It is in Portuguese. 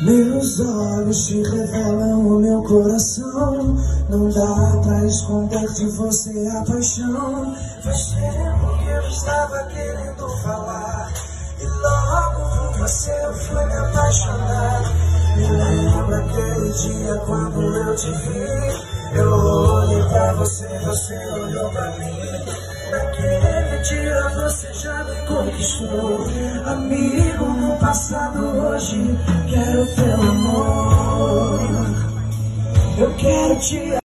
Meus olhos te revelam o meu coração. Não dá pra esconder de você a paixão. Faz tempo que eu estava querendo falar. E logo com você eu fui me apaixonar. Me lembro aquele dia quando eu te vi. Eu olhei pra você, você olhou pra mim. Naquele dia Amigo no passado, hoje quero teu amor. Eu quero te